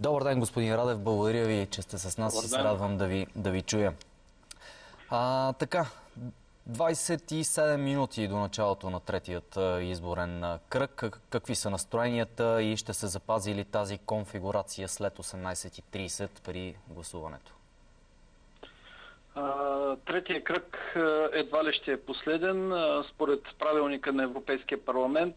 Добър ден, господин Радев. Благодаря ви, че сте с нас Добър и се радвам да ви, да ви чуя. А, така, 27 минути до началото на третият изборен кръг. Как- Какви са настроенията и ще се запази ли тази конфигурация след 18.30 при гласуването? Третия кръг едва ли ще е последен. Според правилника на Европейския парламент,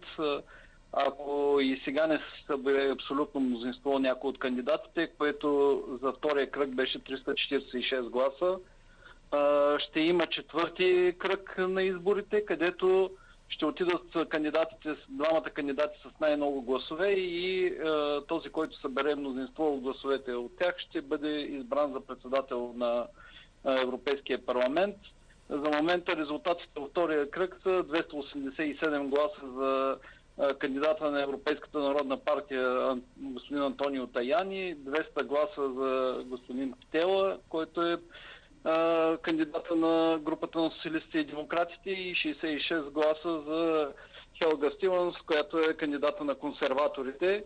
ако и сега не събере абсолютно мнозинство някой от кандидатите, което за втория кръг беше 346 гласа, ще има четвърти кръг на изборите, където ще отидат кандидатите, двамата кандидати с най-много гласове и този, който събере мнозинство от гласовете от тях, ще бъде избран за председател на Европейския парламент. За момента резултатите от втория кръг са 287 гласа за кандидата на Европейската народна партия господин Антонио Таяни, 200 гласа за господин Птела, който е кандидата на групата на социалистите и демократите и 66 гласа за Хелга Стивенс, която е кандидата на консерваторите.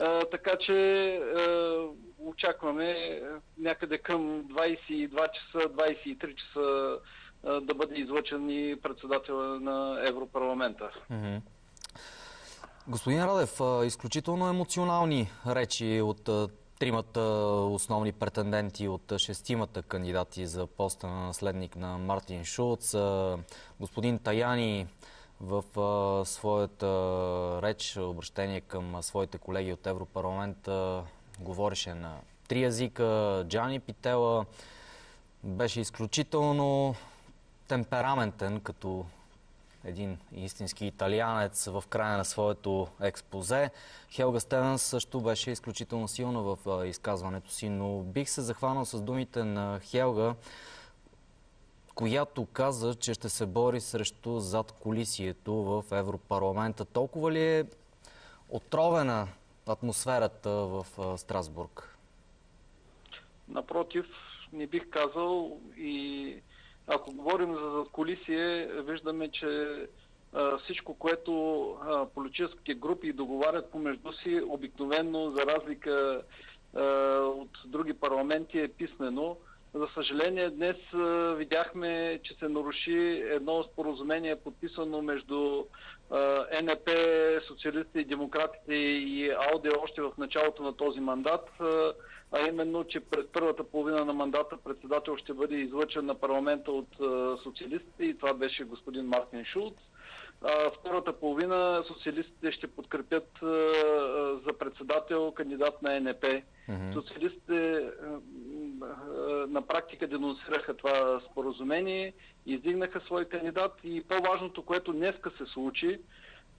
А, така че а, очакваме някъде към 22 часа, 23 часа а, да бъде излъчен и председател на Европарламента. Мгм. Господин Радев, изключително емоционални речи от тримата основни претенденти от шестимата кандидати за поста на наследник на Мартин Шулц. Господин Таяни в своята реч, обращение към своите колеги от Европарламента, говореше на три езика. Джани Питела беше изключително темпераментен като един истински италианец в края на своето експозе. Хелга Стевенс също беше изключително силна в изказването си, но бих се захванал с думите на Хелга, която каза, че ще се бори срещу зад колисието в Европарламента. Толкова ли е отровена атмосферата в Страсбург? Напротив, не бих казал и ако говорим за задколисие, виждаме, че всичко, което политическите групи договарят помежду си, обикновено, за разлика от други парламенти, е писмено. За съжаление, днес видяхме, че се наруши едно споразумение, подписано между НП, социалистите и демократите и АОДЕ още в началото на този мандат, а, именно, че през първата половина на мандата председател ще бъде излъчен на парламента от социалистите и това беше господин Мартин Шулц. А, втората половина социалистите ще подкрепят а, за председател кандидат на НП. Мгм. Социалистите а, на практика денонсираха това споразумение, издигнаха свой кандидат и по-важното, което днеска се случи,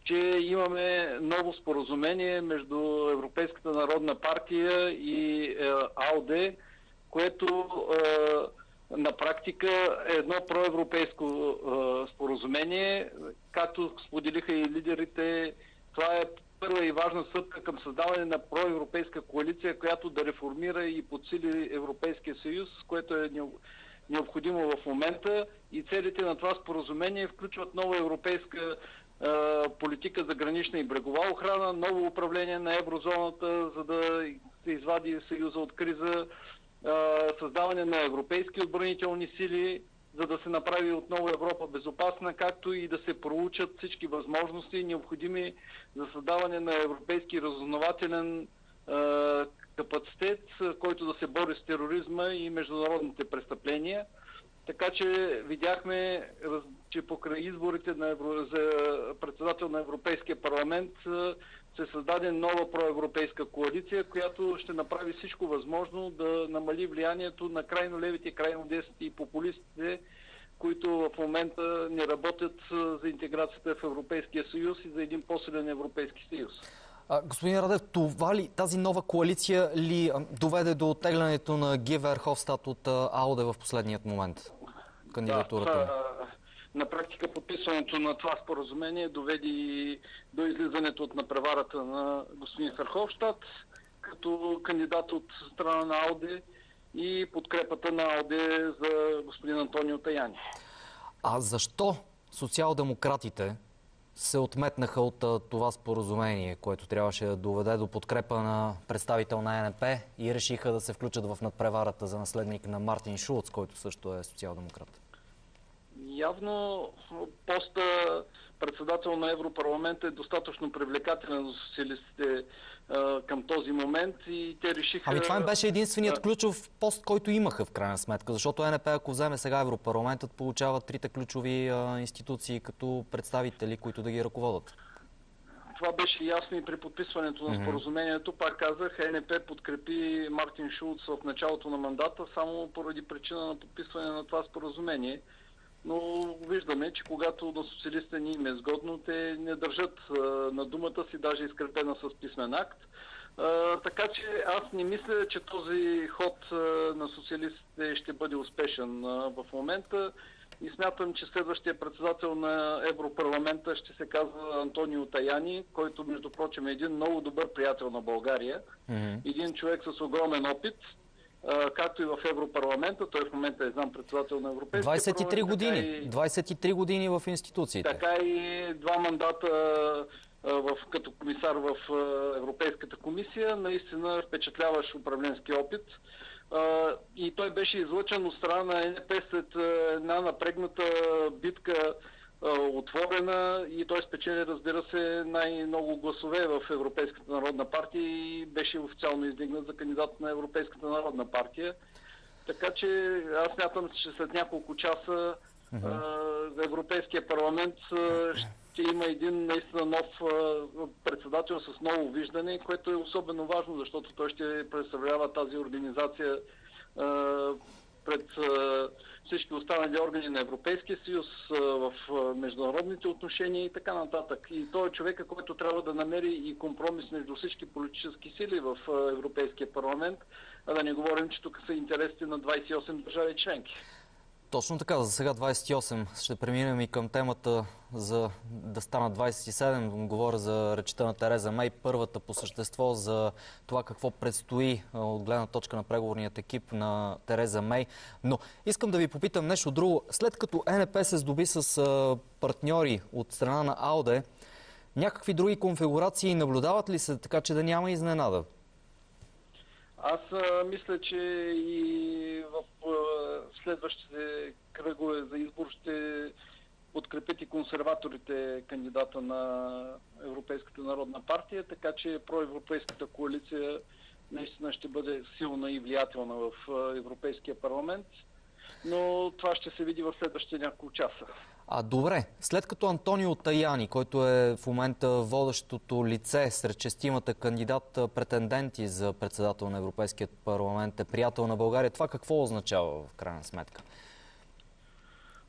че имаме ново споразумение между Европейската народна партия и е, АОДЕ, което е, на практика е едно проевропейско е, споразумение. Както споделиха и лидерите, това е първа и важна стъпка към създаване на проевропейска коалиция, която да реформира и подсили Европейския съюз, което е необ- необходимо в момента и целите на това споразумение включват нова европейска политика за гранична и брегова охрана, ново управление на еврозоната, за да се извади Съюза от криза, създаване на европейски отбранителни сили, за да се направи отново Европа безопасна, както и да се проучат всички възможности, необходими за създаване на европейски разузнавателен капацитет, който да се бори с тероризма и международните престъпления. Така че видяхме, че покрай изборите на Евро... за председател на Европейския парламент се създаде нова проевропейска коалиция, която ще направи всичко възможно да намали влиянието на крайно левите, крайно десните и популистите, които в момента не работят за интеграцията в Европейския съюз и за един по-силен Европейски съюз. Господин Радев, това ли, тази нова коалиция ли доведе до оттеглянето на Гивер Хофстат от а, АОДЕ в последният момент? Кандидатурата. Да, на практика подписването на това споразумение доведе и до излизането от напреварата на господин Ферховщад като кандидат от страна на АОДЕ и подкрепата на АОДЕ за господин Антонио Таяни. А защо социал-демократите се отметнаха от това споразумение, което трябваше да доведе до подкрепа на представител на ЕНП и решиха да се включат в надпреварата за наследник на Мартин Шулц, който също е социал-демократ. Явно поста председател на Европарламента е достатъчно привлекателен за социалистите към този момент и те решиха... Ами това им беше единственият ключов пост, който имаха в крайна сметка, защото НП, ако вземе сега Европарламентът, получава трите ключови а, институции като представители, които да ги ръководят. Това беше ясно и при подписването на споразумението. Пак казах, ЕНП подкрепи Мартин Шулц в началото на мандата само поради причина на подписване на това споразумение но виждаме, че когато на социалистите ни им е сгодно, те не държат а, на думата си, даже изкрепена с писмен акт. А, така че аз не мисля, че този ход а, на социалистите ще бъде успешен а, в момента. И смятам, че следващия председател на Европарламента ще се казва Антонио Таяни, който, между прочим, е един много добър приятел на България. Mm-hmm. Един човек с огромен опит както и в Европарламента. Той в момента е знам председател на Европейския 23 парламент. години. И... 23 години в институциите. Така и два мандата в, като комисар в Европейската комисия. Наистина впечатляваш управленски опит. И той беше излъчен от страна на НП след една напрегната битка отворена и той спечели, разбира се, най-много гласове в Европейската народна партия и беше официално издигнат за кандидат на Европейската народна партия. Така че аз смятам, че след няколко часа uh-huh. Европейския парламент ще има един наистина нов председател с ново виждане, което е особено важно, защото той ще представлява тази организация пред всички останали органи на Европейския съюз, в международните отношения и така нататък. И той е човека, който трябва да намери и компромис между всички политически сили в Европейския парламент, а да не говорим, че тук са интересите на 28 държави членки. Точно така, за сега 28. Ще преминем и към темата за да стана 27. Говоря за речета на Тереза Мей, първата по същество за това какво предстои от гледна точка на преговорният екип на Тереза Мей. Но искам да ви попитам нещо друго. След като НП се здоби с партньори от страна на АОДЕ, някакви други конфигурации наблюдават ли се така, че да няма изненада? Аз а, мисля, че и в следващите кръгове за избор ще подкрепят и консерваторите кандидата на Европейската народна партия, така че проевропейската коалиция наистина ще бъде силна и влиятелна в Европейския парламент. Но това ще се види в следващите няколко часа. А добре, след като Антонио Таяни, който е в момента водещото лице сред честимата кандидат претенденти за председател на Европейския парламент, е приятел на България, това какво означава в крайна сметка?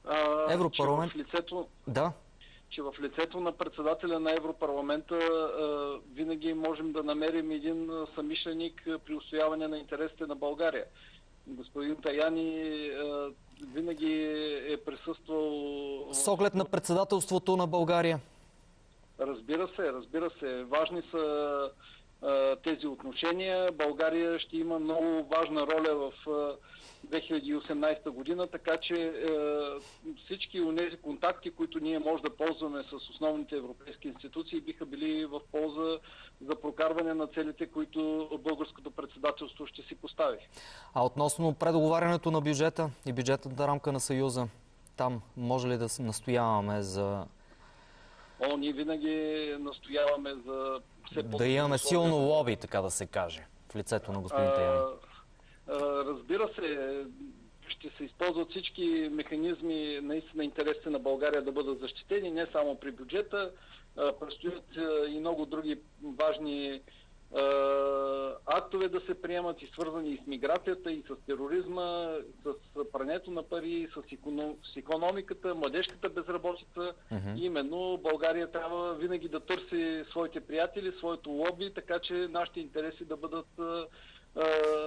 А, Европарламент... Че в лицето... Да че в лицето на председателя на Европарламента а, винаги можем да намерим един самишленик при устояване на интересите на България. Господин Таяни винаги е присъствал... С оглед на председателството на България? Разбира се, разбира се. Важни са тези отношения. България ще има много важна роля в 2018 година, така че всички от тези контакти, които ние може да ползваме с основните европейски институции, биха били в полза за прокарване на целите, които българското председателство ще си постави. А относно предоговарянето на бюджета и бюджетната рамка на Съюза, там може ли да настояваме за... О, ние винаги настояваме за... Все да имаме силно лоби, така да се каже, в лицето на господин Таяни. Разбира се, ще се използват всички механизми наистина интересите на България да бъдат защитени, не само при бюджета. Предстоят и много други важни актове да се приемат и свързани и с миграцията, и с тероризма, с прането на пари, с, економиката, младежката безработица. Uh-huh. Именно България трябва винаги да търси своите приятели, своето лоби, така че нашите интереси да бъдат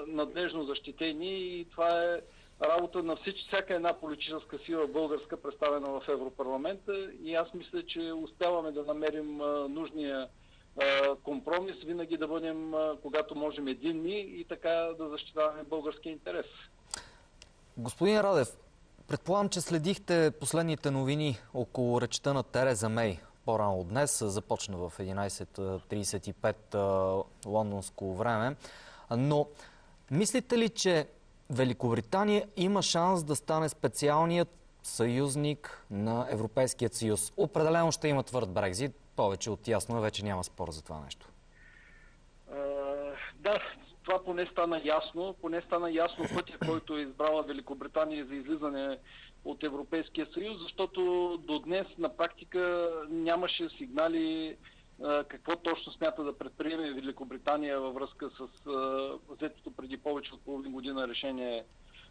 надлежно защитени и това е работа на всич, всяка една политическа сила българска, представена в Европарламента и аз мисля, че успяваме да намерим нужния компромис, винаги да бъдем, когато можем единни и така да защитаваме българския интерес. Господин Радев, предполагам, че следихте последните новини около речта на Тереза Мей по-рано днес. Започна в 11.35 лондонско време. Но мислите ли, че Великобритания има шанс да стане специалният съюзник на Европейският съюз? Определено ще има твърд Брекзит. Повече от ясно вече няма спор за това нещо. да, това поне стана ясно. Поне стана ясно пътя, който е избрала Великобритания за излизане от Европейския съюз, защото до днес на практика нямаше сигнали какво точно смята да предприеме Великобритания във връзка с взетото преди повече от половин година решение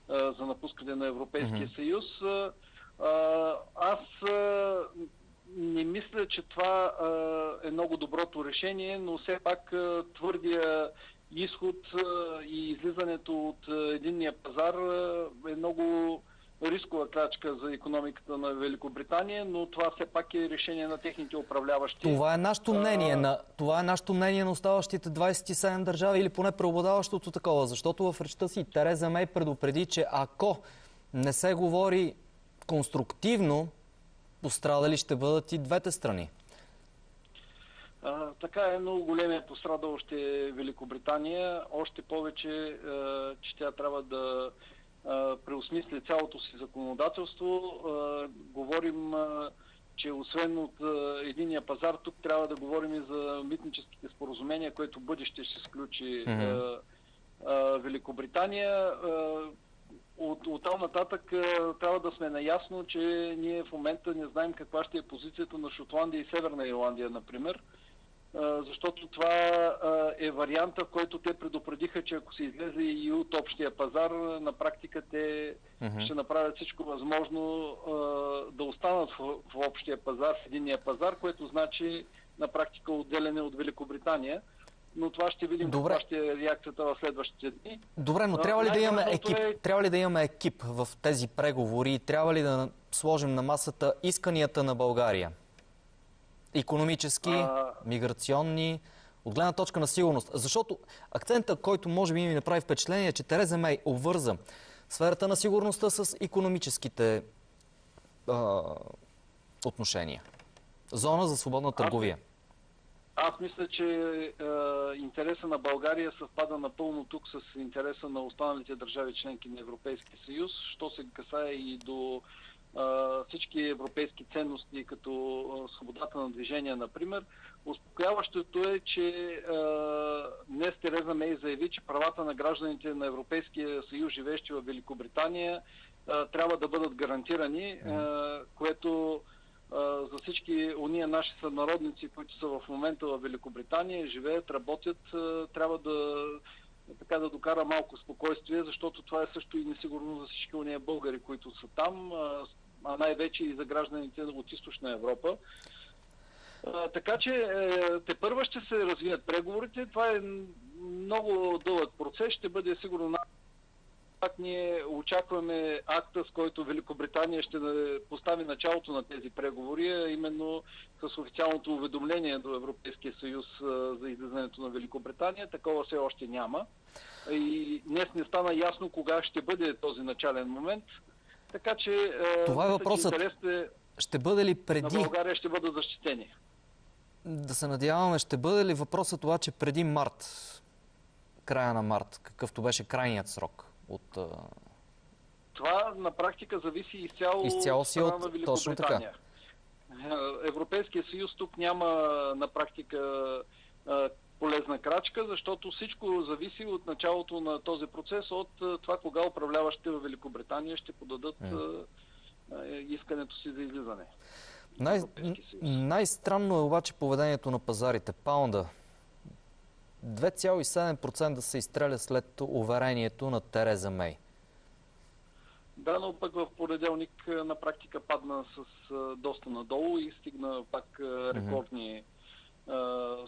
за напускане на Европейския съюз. Мисля, че това е много доброто решение, но все пак твърдия изход и излизането от единния пазар е много рискова крачка за економиката на Великобритания, но това все пак е решение на техните управляващи. Това е нашето мнение, а... на, това е нашето мнение на оставащите 27 държави или поне преобладаващото такова, защото в речта си Тереза Мей предупреди, че ако не се говори конструктивно, пострадали ще бъдат и двете страни. А, така е, много големия пострадал още е Великобритания. Още повече, а, че тя трябва да а, преосмисли цялото си законодателство. Говорим, че освен от единия пазар, тук трябва да говорим и за митническите споразумения, което бъдеще ще сключи mm-hmm. Великобритания. От, от там нататък трябва да сме наясно, че ние в момента не знаем каква ще е позицията на Шотландия и Северна Ирландия, например защото това е варианта, в който те предупредиха, че ако се излезе и от общия пазар, на практика те uh-huh. ще направят всичко възможно да останат в, в общия пазар, в единния пазар, което значи на практика отделяне от Великобритания. Но това ще видим Добре. каква ще е реакцията в следващите дни. Добре, но трябва ли, да имаме екип, е... трябва ли да имаме екип в тези преговори? Трябва ли да сложим на масата исканията на България? економически, а... миграционни, от гледна точка на сигурност. Защото акцента, който може би ми направи впечатление, е, че Тереза Мей обвърза сферата на сигурността с економическите а, отношения. Зона за свободна търговия. Аз, аз мисля, че е, интереса на България съвпада напълно тук с интереса на останалите държави членки на Европейския съюз, що се касае и до всички европейски ценности, като свободата на движение, например. Успокояващото е, че днес Тереза Мей заяви, че правата на гражданите на Европейския съюз, живещи в Великобритания, трябва да бъдат гарантирани, което за всички уния наши сънародници, които са в момента в Великобритания, живеят, работят, трябва да така да докара малко спокойствие, защото това е също и несигурно за всички уния българи, които са там а най-вече и за гражданите от източна Европа. Така че е, те първа ще се развият преговорите. Това е много дълъг процес. Ще бъде сигурно пак ние очакваме акта, с който Великобритания ще постави началото на тези преговори, а именно с официалното уведомление до Европейския съюз за излизането на Великобритания. Такова все още няма. И днес не стана ясно кога ще бъде този начален момент. Така че Това е въпросът. Ще бъде ли преди... На България ще бъдат защитени. Да се надяваме, ще бъде ли въпросът това, че преди март, края на март, какъвто беше крайният срок от... Това на практика зависи изцяло, изцяло си от... на Точно така. Е, Европейския съюз тук няма на практика полезна крачка, защото всичко зависи от началото на този процес, от това кога управляващите в Великобритания ще подадат mm. искането си за излизане. Най- най-странно е обаче поведението на пазарите. Паунда 2,7% се изстреля след уверението на Тереза Мей. Да, но пък в понеделник на практика падна с доста надолу и стигна пак рекордни mm-hmm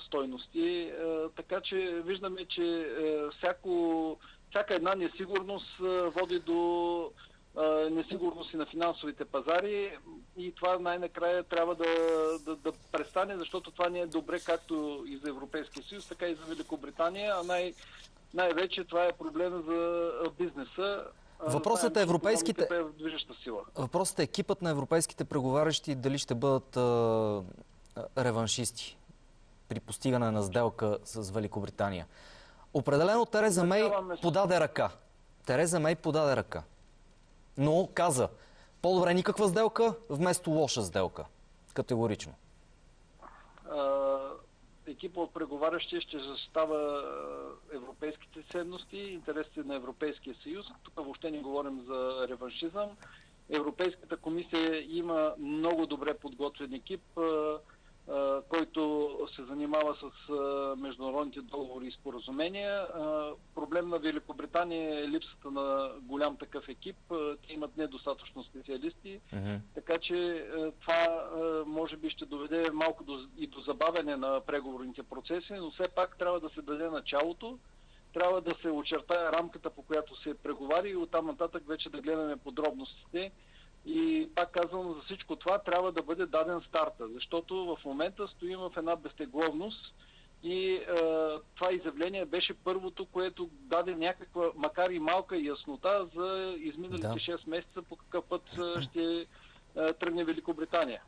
стойности. Така че виждаме, че всяко, всяка една несигурност води до несигурност и на финансовите пазари и това най-накрая трябва да, да, да престане, защото това не е добре както и за Европейския съюз, така и за Великобритания, а най- най-вече това е проблем за бизнеса. Въпросът е европейските... Е. Въпросът е екипът на европейските преговарящи дали ще бъдат реваншисти при постигане на сделка с Великобритания. Определено Тереза Мей подаде ръка. Тереза Мей подаде ръка. Но каза, по-добре никаква сделка, вместо лоша сделка. Категорично. Екипа от преговарящия ще застава европейските ценности, интересите на Европейския съюз. Тук въобще не говорим за реваншизъм. Европейската комисия има много добре подготвен екип който се занимава с международните договори и споразумения. Проблем на Великобритания е липсата на голям такъв екип. Те имат недостатъчно специалисти, uh-huh. така че това може би ще доведе малко до, и до забавяне на преговорните процеси, но все пак трябва да се даде началото, трябва да се очертая рамката, по която се преговари и оттам нататък вече да гледаме подробностите и пак казвам, за всичко това трябва да бъде даден старта, защото в момента стоим в една безтегловност и е, това изявление беше първото, което даде някаква, макар и малка яснота за изминалите да. 6 месеца по какъв път ще е, тръгне Великобритания.